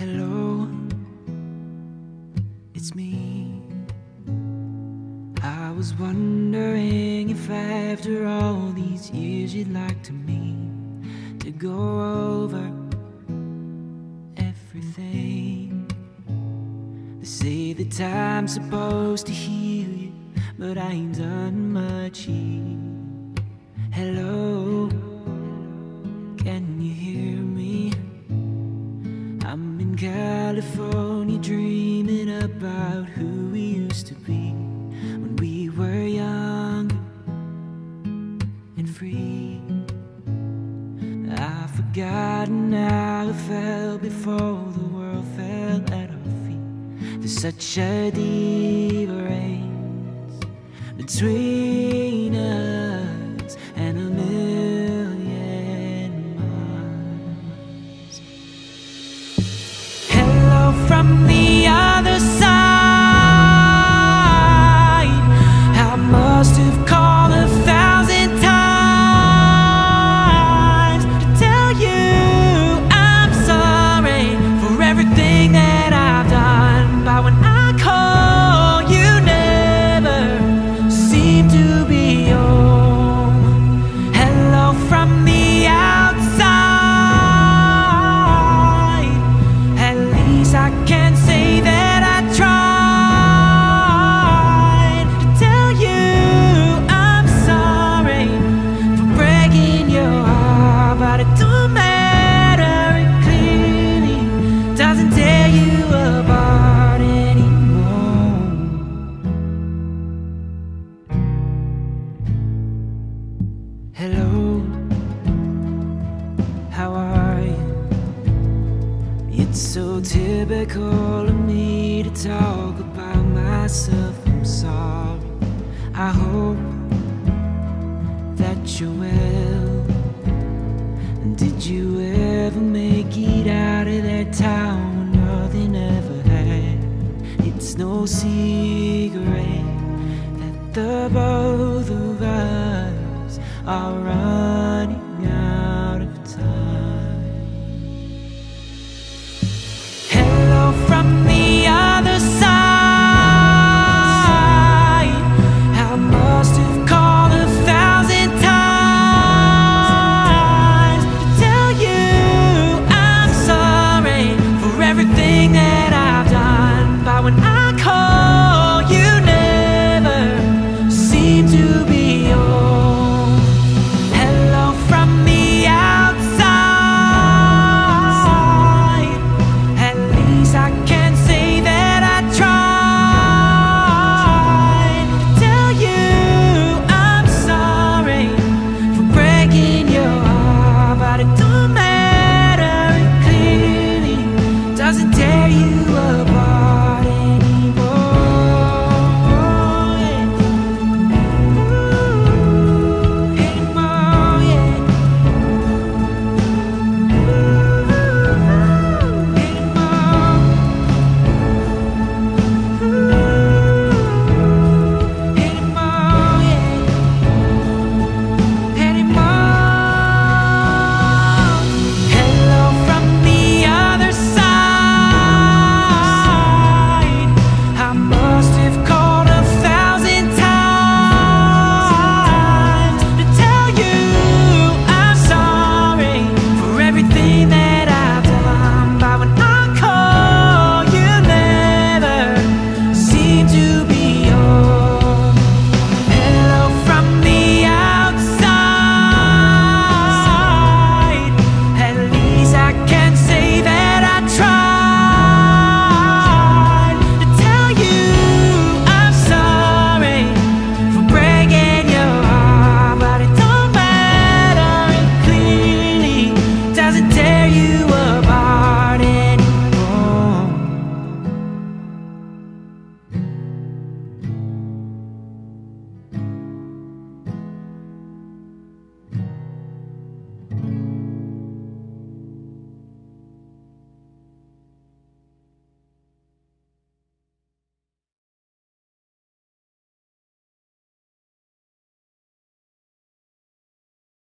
Hello, it's me. I was wondering if after all these years you'd like to meet to go over everything. They say that time's supposed to heal you, but I ain't done much yet. Hello, can you hear me? California dreaming about who we used to be when we were young and free. I've forgotten how it felt before the world fell at our feet. There's such a difference between Hello, how are you? It's so typical of me to talk about myself. I'm sorry. I hope that you're well. Did you secret that